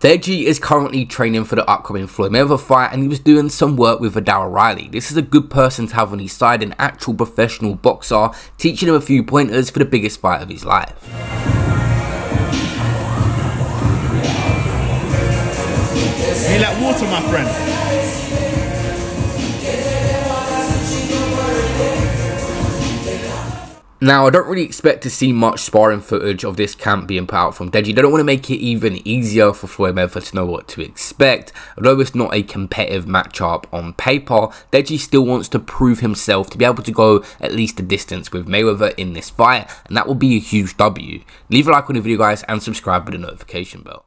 Deji is currently training for the upcoming Floyd Mayweather fight and he was doing some work with Viddal Riley. This is a good person to have on his side, an actual professional boxer, teaching him a few pointers for the biggest fight of his life. You like water, my friend? Now, I don't really expect to see much sparring footage of this camp being put out from Deji. They don't want to make it even easier for Floyd Mayweather to know what to expect. Although it's not a competitive matchup on paper, Deji still wants to prove himself to be able to go at least a distance with Mayweather in this fight, and that will be a huge W. Leave a like on the video, guys, and subscribe with the notification bell.